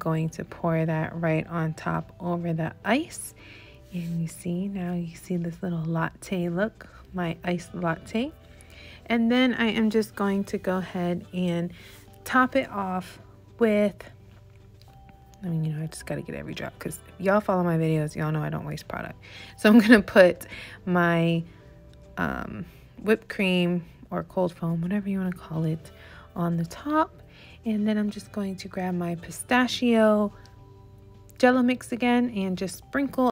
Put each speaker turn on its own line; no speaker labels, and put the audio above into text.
going to pour that right on top over the ice. And you see, now you see this little latte look, my iced latte. And then I am just going to go ahead and top it off with, I mean, you know, I just got to get every drop because y'all follow my videos, y'all know I don't waste product. So I'm to put my um, whipped cream or cold foam, whatever you want to call it, on the top. And then I'm just going to grab my pistachio jello mix again and just sprinkle